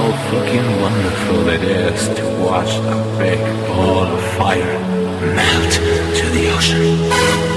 How fucking wonderful it is to watch a big ball of fire melt to the ocean.